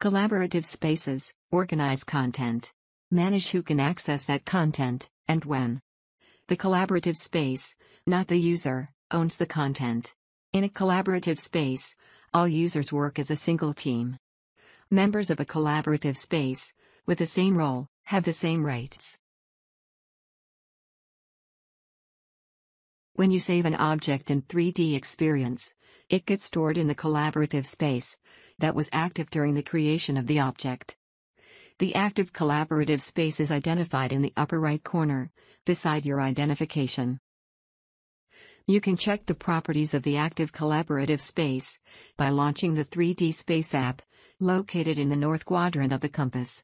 Collaborative spaces organize content. Manage who can access that content, and when. The collaborative space, not the user, owns the content. In a collaborative space, all users work as a single team. Members of a collaborative space, with the same role, have the same rights. When you save an object in 3DEXPERIENCE, it gets stored in the collaborative space that was active during the creation of the object. The active collaborative space is identified in the upper right corner, beside your identification. You can check the properties of the active collaborative space by launching the 3D Space app, located in the north quadrant of the compass.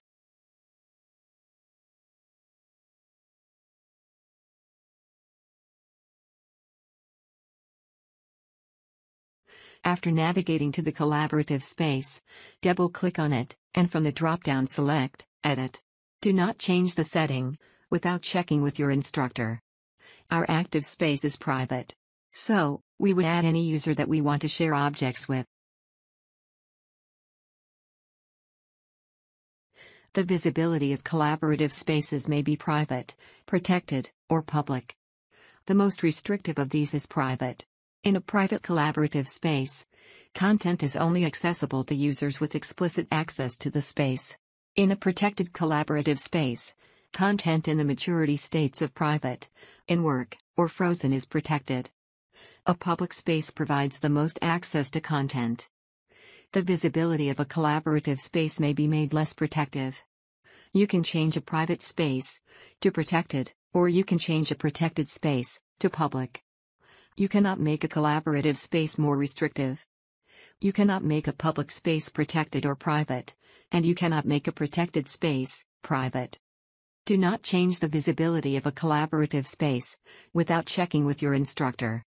After navigating to the collaborative space, double-click on it, and from the drop-down select, Edit. Do not change the setting, without checking with your instructor. Our active space is private. So, we would add any user that we want to share objects with. The visibility of collaborative spaces may be private, protected, or public. The most restrictive of these is private. In a private collaborative space, content is only accessible to users with explicit access to the space. In a protected collaborative space, content in the maturity states of private, in work, or frozen is protected. A public space provides the most access to content. The visibility of a collaborative space may be made less protective. You can change a private space to protected, or you can change a protected space to public. You cannot make a collaborative space more restrictive. You cannot make a public space protected or private, and you cannot make a protected space private. Do not change the visibility of a collaborative space without checking with your instructor.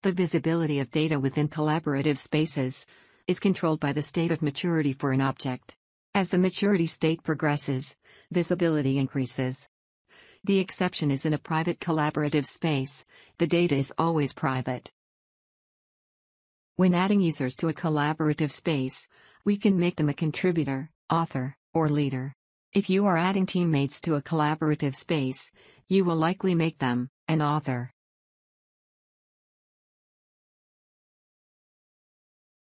The visibility of data within collaborative spaces is controlled by the state of maturity for an object. As the maturity state progresses, visibility increases. The exception is in a private collaborative space, the data is always private. When adding users to a collaborative space, we can make them a contributor, author, or leader. If you are adding teammates to a collaborative space, you will likely make them an author.